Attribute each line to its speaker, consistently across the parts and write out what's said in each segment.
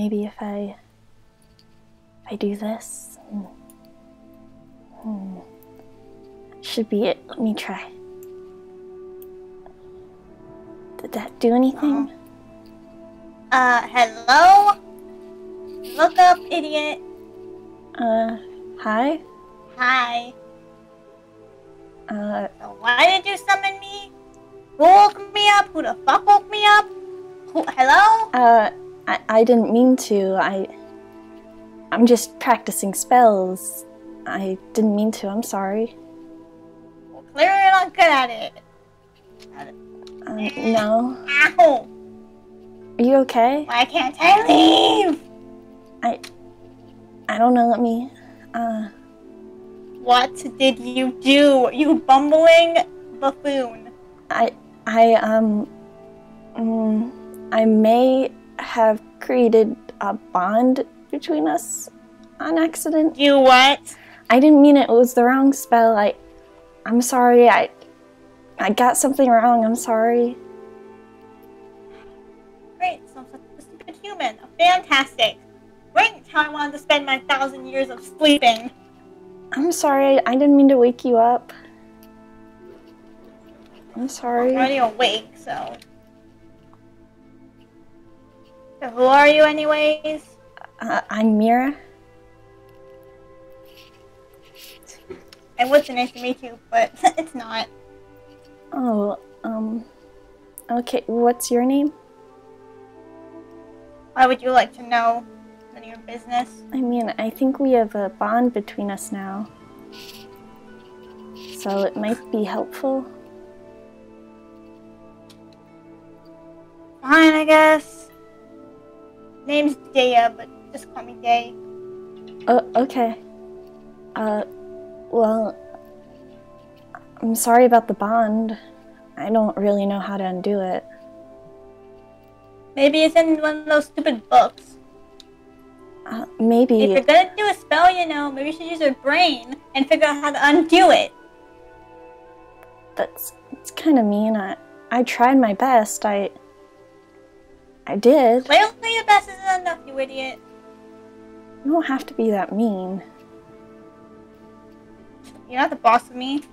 Speaker 1: maybe if I if I do this, hmm, hmm, should be it. Let me try. Did that do anything?
Speaker 2: Uh, hello? Look up, idiot.
Speaker 1: Uh, hi.
Speaker 2: Hi.
Speaker 1: Uh,
Speaker 2: why did you summon me? Who woke me up? Who the fuck woke me up? Who, hello?
Speaker 1: uh, I, I didn't mean to. I, I'm just practicing spells. I didn't mean to. I'm sorry.
Speaker 2: Well, clearly you're not good at it.
Speaker 1: Uh, no.
Speaker 2: Ow!
Speaker 1: Are you okay?
Speaker 2: Why can't I leave?
Speaker 1: I, I don't know. Let me. Uh,
Speaker 2: What did you do, you bumbling buffoon?
Speaker 1: I, I um, mm, I may have created a bond between us on accident.
Speaker 2: You what?
Speaker 1: I didn't mean it. It was the wrong spell. I, I'm sorry. I, I got something wrong. I'm sorry.
Speaker 2: Great, sounds like a stupid human. Fantastic. Great, how I wanted to spend my thousand years of sleeping.
Speaker 1: I'm sorry. I didn't mean to wake you up. I'm sorry.
Speaker 2: I'm already awake, so. So who are you, anyways?
Speaker 1: Uh, I'm Mira.
Speaker 2: It was nice to meet you, but it's not.
Speaker 1: Oh, um, okay. What's your name?
Speaker 2: Why would you like to know? None of your business.
Speaker 1: I mean, I think we have a bond between us now. So it might be helpful.
Speaker 2: Fine, I guess. Name's Daya, but just call me Dae.
Speaker 1: Oh, okay. Uh, well, I'm sorry about the bond. I don't really know how to undo it.
Speaker 2: Maybe it's in one of those stupid books.
Speaker 1: Uh,
Speaker 2: If you're gonna do a spell, you know, maybe you should use your brain and figure out how to undo it.
Speaker 1: That's it's kind of mean. I I tried my best. I I did.
Speaker 2: Clearly, the best isn't enough, you idiot.
Speaker 1: You don't have to be that mean.
Speaker 2: You're not the boss of me.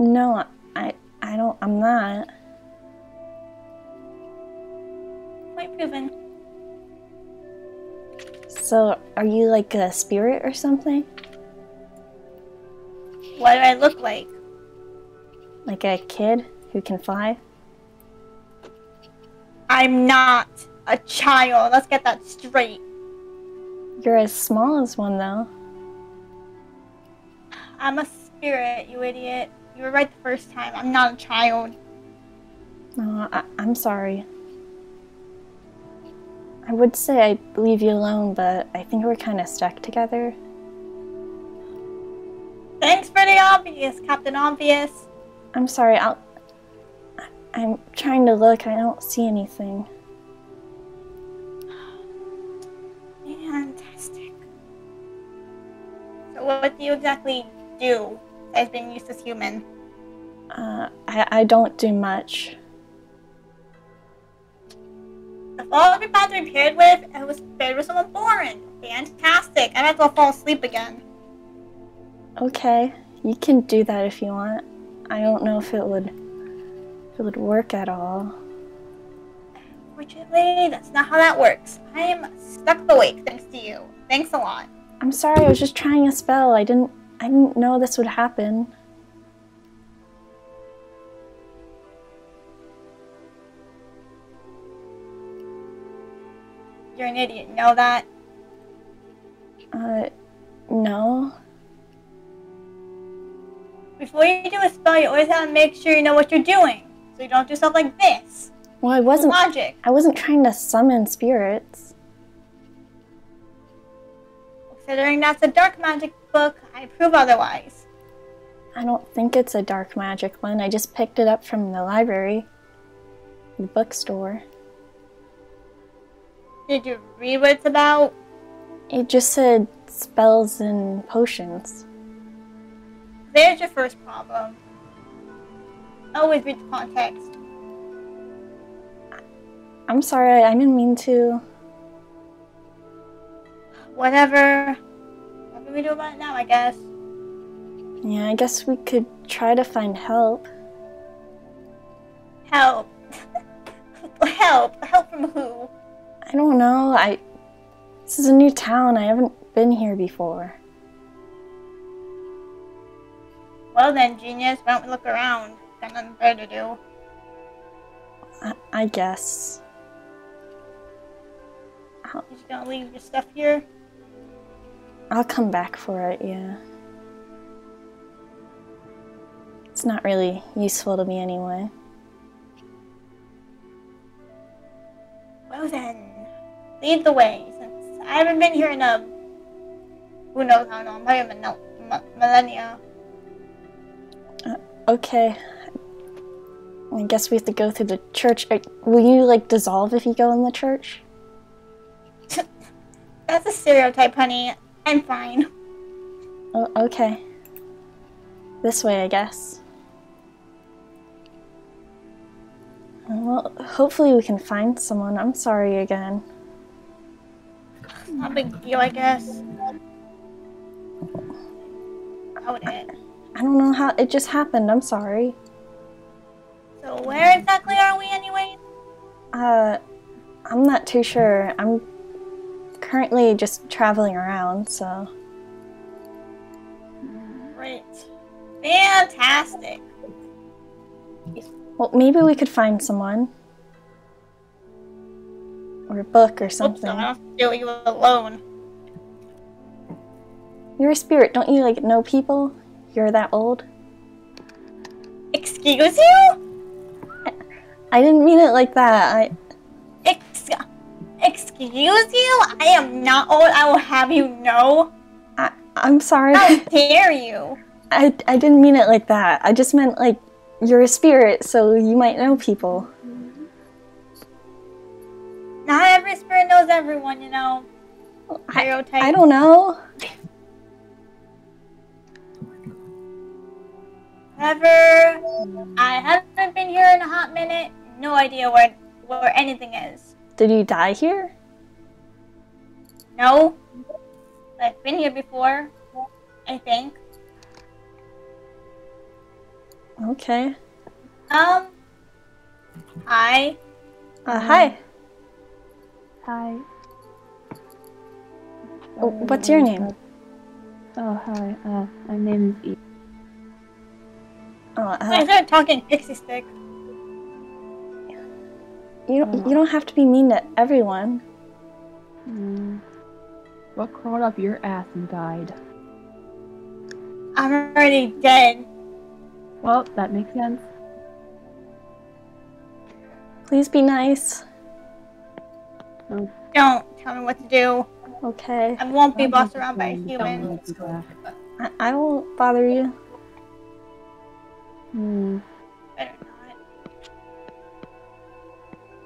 Speaker 1: No, I I don't. I'm not.
Speaker 2: Point proven.
Speaker 1: So, are you like a spirit or something?
Speaker 2: What do I look like?
Speaker 1: Like a kid who can fly?
Speaker 2: I'm not a child. Let's get that straight.
Speaker 1: You're as small as one though.
Speaker 2: I'm a spirit, you idiot. You were right the first time. I'm not a child.
Speaker 1: No, I, I'm sorry. I would say I'd leave you alone, but I think we're kind of stuck together.
Speaker 2: Thanks for the obvious, Captain Obvious.
Speaker 1: I'm sorry. I'll. I- I'm trying to look. I don't see anything.
Speaker 2: Fantastic. So what do you exactly do as being used as human?
Speaker 1: Uh, I, I don't do much.
Speaker 2: If all of your were paired with, it was paired with someone boring. Fantastic. I might as well fall asleep again.
Speaker 1: Okay, you can do that if you want. I don't know if it would if it would work at all.
Speaker 2: Fortunately, that's not how that works. I am stuck awake thanks to you. Thanks a lot.
Speaker 1: I'm sorry. I was just trying a spell. I didn't I didn't know this would happen.
Speaker 2: You're an idiot. Know that?
Speaker 1: Uh, no.
Speaker 2: Before you do a spell, you always have to make sure you know what you're doing. So you don't do stuff like this.
Speaker 1: Well, I wasn't.
Speaker 2: Logic.
Speaker 1: I wasn't trying to summon spirits.
Speaker 2: Considering that's a dark magic book, I prove otherwise.
Speaker 1: I don't think it's a dark magic one. I just picked it up from the library, the bookstore.
Speaker 2: Did you read what it's about?
Speaker 1: It just said spells and potions.
Speaker 2: There's your first problem. Always read the context.
Speaker 1: I'm sorry. I didn't mean to.
Speaker 2: whatever. What can we do about it now? I guess.
Speaker 1: Yeah, I guess we could try to find help.
Speaker 2: Help. help. Help from who?
Speaker 1: I don't know. I this is a new town. I haven't been here before.
Speaker 2: Well then, genius. Why don't we look around? Got nothing better to do.
Speaker 1: I, I guess.
Speaker 2: You just gonna leave your stuff here?
Speaker 1: I'll come back for it, yeah. It's not really useful to me anyway.
Speaker 2: Well then, lead the way. Since I haven't been here in a who knows how long, probably a millennia.
Speaker 1: Okay. I guess we have to go through the church. Will you like dissolve if you go in the church?
Speaker 2: That's a stereotype, honey. I'm fine.
Speaker 1: Oh, okay. This way, I guess. Well, hopefully we can find someone. I'm sorry again.
Speaker 2: Not a big deal, I guess. Doubt it.
Speaker 1: I don't know how it just happened. I'm sorry.
Speaker 2: So where exactly are we, anyway?
Speaker 1: Uh, I'm not too sure. I'm currently just traveling around, so.
Speaker 2: Great. Fantastic.
Speaker 1: Well, maybe we could find someone. Or a book or
Speaker 2: Hope so.
Speaker 1: something.
Speaker 2: I don't feel you alone.
Speaker 1: You're a spirit, don't you like know people? You're that old?
Speaker 2: Excuse you?
Speaker 1: I didn't mean it like that. I
Speaker 2: Ex- excuse you? I am not old. I will have you know.
Speaker 1: I I'm sorry.
Speaker 2: How dare you?
Speaker 1: I I didn't mean it like that. I just meant like you're a spirit, so you might know people.
Speaker 2: Not every spirit knows everyone, you know.
Speaker 1: I, I don't know.
Speaker 2: However, I haven't been here in a hot minute. No idea where where anything is.
Speaker 1: Did you die here?
Speaker 2: No. I've been here before. I think.
Speaker 1: Okay.
Speaker 2: Um. Hi.
Speaker 1: Uh, hi.
Speaker 3: Hi.
Speaker 1: Oh, What's your name?
Speaker 3: Oh, hi. Uh, my name is
Speaker 1: Oh,
Speaker 2: I
Speaker 1: uh,
Speaker 2: started talking pixie stick.
Speaker 1: you don't you don't have to be mean to everyone.
Speaker 3: Mm. What crawled up your ass and died?
Speaker 2: I'm already dead.
Speaker 3: Well, that makes sense.
Speaker 1: Please be nice.
Speaker 3: Oh,
Speaker 2: Don't tell me what to do.
Speaker 1: Okay.
Speaker 2: I won't be
Speaker 3: I'll
Speaker 2: bossed around by a human.
Speaker 3: someone to back.
Speaker 1: I, I won't bother you.
Speaker 3: Hmm.
Speaker 2: Better not.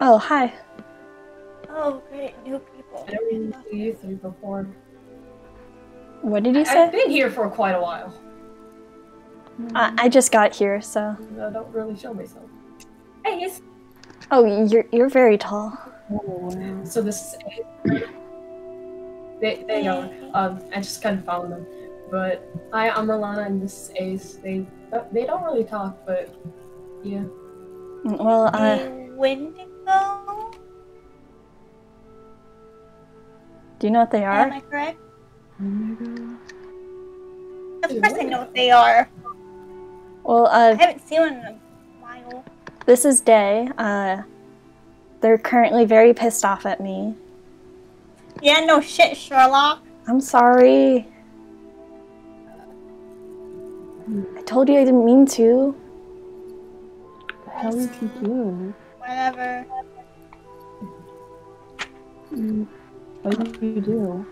Speaker 1: Oh, hi.
Speaker 2: Oh, great. New people.
Speaker 4: I never even seen you three before.
Speaker 1: What did you say?
Speaker 4: I've been here for quite a while.
Speaker 1: I, I just got here, so.
Speaker 4: I don't really show myself. Hey, it's,
Speaker 1: Oh, you're you're very tall.
Speaker 3: Oh,
Speaker 4: so this is They, they are. Um, I just kind of found them. But hi, I'm Rolana, and this is Ace. They they don't really talk, but yeah.
Speaker 1: Well, uh,
Speaker 2: The Wendigo?
Speaker 1: do you know what they are? Am?
Speaker 2: I correct?
Speaker 3: Oh my.
Speaker 2: Of course I know what they are.
Speaker 1: Well,
Speaker 2: I
Speaker 1: uh,
Speaker 2: haven't seen one in a while.
Speaker 1: this is Dae. Uh, they're currently very pissed off at me.
Speaker 2: Yeah, no shit, Sherlock.
Speaker 1: I'm sorry. I told you I didn't mean to.
Speaker 3: What the hell did you do?
Speaker 2: Whatever.
Speaker 3: Mm. What did you do?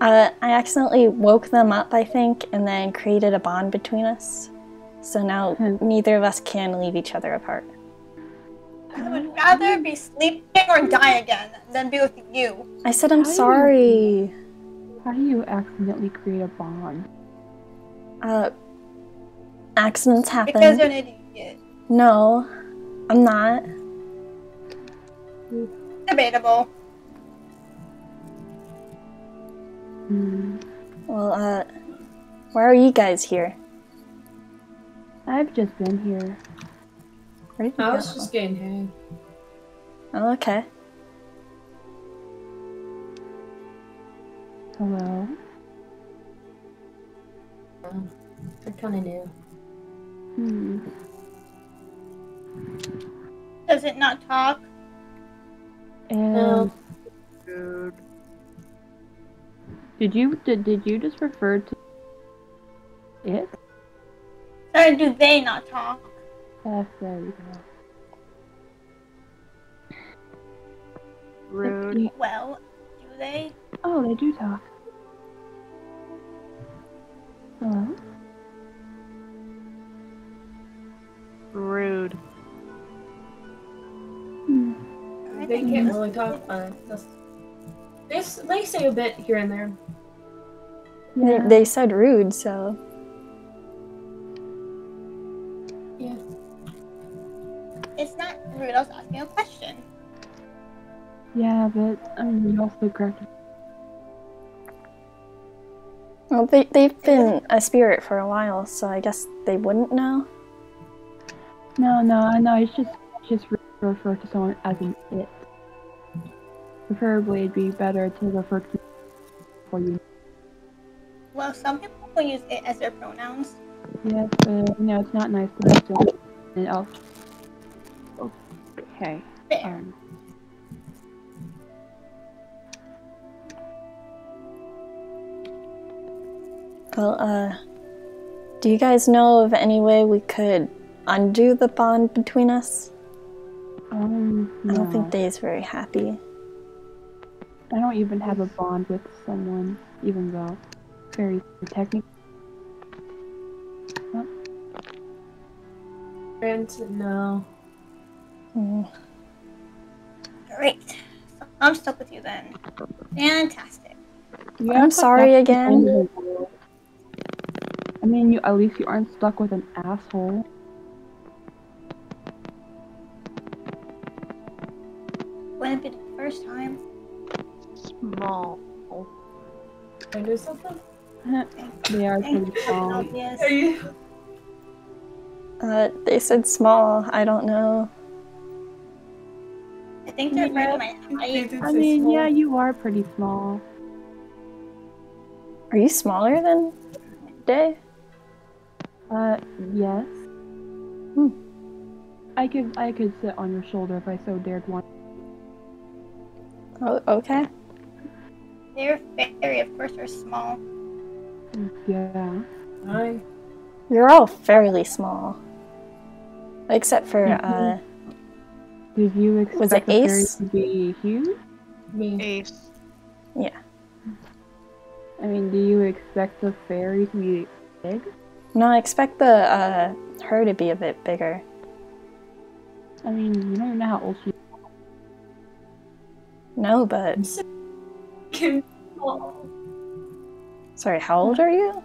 Speaker 1: Uh, I accidentally woke them up, I think, and then created a bond between us. So now
Speaker 3: Hmm.
Speaker 1: neither of us can leave each other apart.
Speaker 2: I would rather be sleeping or die again than be with you.
Speaker 1: I said I'm
Speaker 3: How do you-
Speaker 1: sorry.
Speaker 3: How do you accidentally create a bond?
Speaker 1: Uh, accidents happen.
Speaker 2: Because you're an idiot.
Speaker 1: No, I'm not.
Speaker 2: Debatable.
Speaker 3: Hmm.
Speaker 1: Well, uh, why are you guys here?
Speaker 3: I've just been here.
Speaker 1: Where did you
Speaker 4: I
Speaker 1: go?
Speaker 4: was just getting hay.
Speaker 1: Oh, okay.
Speaker 3: Hello.
Speaker 4: They're kind of new.
Speaker 3: Hmm.
Speaker 2: Does it not talk?
Speaker 3: And
Speaker 4: No.
Speaker 5: Dude.
Speaker 3: did you did, did you just refer to it?
Speaker 2: Sorry, do they not talk?
Speaker 3: Yes, there you go.
Speaker 5: Rude.
Speaker 2: Well, do they?
Speaker 3: Oh, they do talk. Hello.
Speaker 4: They can't really talk. Uh, just, they, they say a bit here and there.
Speaker 1: They,
Speaker 3: Yeah.
Speaker 1: they said rude, so
Speaker 4: Yeah.
Speaker 2: It's not rude. I was asking a question.
Speaker 3: Yeah, but I mean, you also corrected.
Speaker 1: well, they they've been a spirit for a while, so I guess they wouldn't know.
Speaker 3: No, no, no. It's just just refer to someone as an it. Preferably, it'd be better to refer to for you.
Speaker 2: Well, some people will use it as their pronouns.
Speaker 3: Yes, but you know, it's not nice to have someone else. Okay.
Speaker 2: Fair.
Speaker 3: Um,
Speaker 1: Well, uh, do you guys know of any way we could undo the bond between us?
Speaker 3: um,
Speaker 1: I don't
Speaker 3: no.
Speaker 1: think Dae's very happy.
Speaker 3: I don't even have a bond with someone, even though very technically.
Speaker 4: And no.
Speaker 1: Hmm.
Speaker 2: Great. So I'm stuck with you then. Fantastic.
Speaker 3: You
Speaker 1: I'm sorry again.
Speaker 3: end of the world. I mean, you at least you aren't stuck with an asshole. They are pretty
Speaker 2: you.
Speaker 3: strong.
Speaker 4: Are you?
Speaker 1: Uh, they said small. I don't know.
Speaker 2: I think they're afraid of my height.
Speaker 3: I mean, yeah, you are pretty small.
Speaker 1: Are you smaller than Dae?
Speaker 3: Uh, yes.
Speaker 1: Hmm.
Speaker 3: I could I could sit on your shoulder if I so dared want.
Speaker 1: Oh, okay.
Speaker 2: They're very, of course, they're small.
Speaker 3: Yeah.
Speaker 4: Hi.
Speaker 1: You're all fairly small, except for uh,
Speaker 3: Mhm. Did you expect
Speaker 1: Was it
Speaker 3: the fairy
Speaker 1: Ace?
Speaker 3: to be huge?
Speaker 4: Me.
Speaker 5: Ace. Yeah.
Speaker 3: I mean, do you expect the fairy to be big?
Speaker 1: no. I expect the uh, her to be a bit bigger.
Speaker 3: I mean, you don't even know how old she is.
Speaker 1: No, but
Speaker 4: Kim.
Speaker 1: Sorry. How old are you?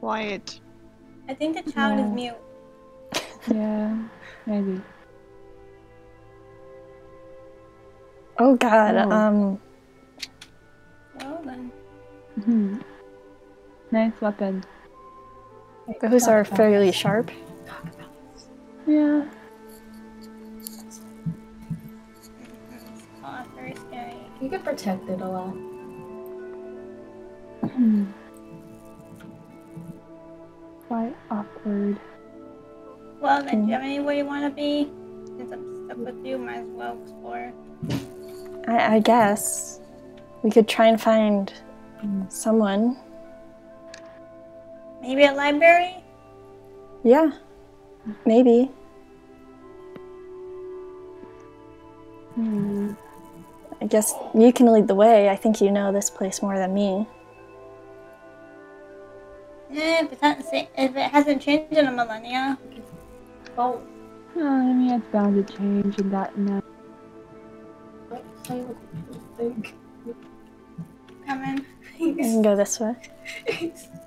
Speaker 5: Quiet.
Speaker 2: I think the child is mute.
Speaker 3: Yeah, maybe.
Speaker 1: Oh God.
Speaker 3: Oh.
Speaker 1: Um.
Speaker 2: Well then.
Speaker 3: hmm Nice weapon.
Speaker 1: Those are fairly sharp.
Speaker 3: Yeah.
Speaker 4: You get protected a lot.
Speaker 3: Hmm. Quite awkward.
Speaker 2: Well then, do you have anywhere you want to be? Since I'm stuck with you, might as well explore.
Speaker 1: I, I guess we could try and find someone.
Speaker 2: Maybe a library?
Speaker 1: Yeah, maybe.
Speaker 3: Hmm.
Speaker 1: I guess you can lead the way. I think you know this place more than me.
Speaker 2: If it hasn't, if it hasn't changed in a millennia.
Speaker 4: Oh,
Speaker 3: I mean, it's bound to change in that and that.
Speaker 4: what? I don't think.
Speaker 2: Come in.
Speaker 1: you can go this way.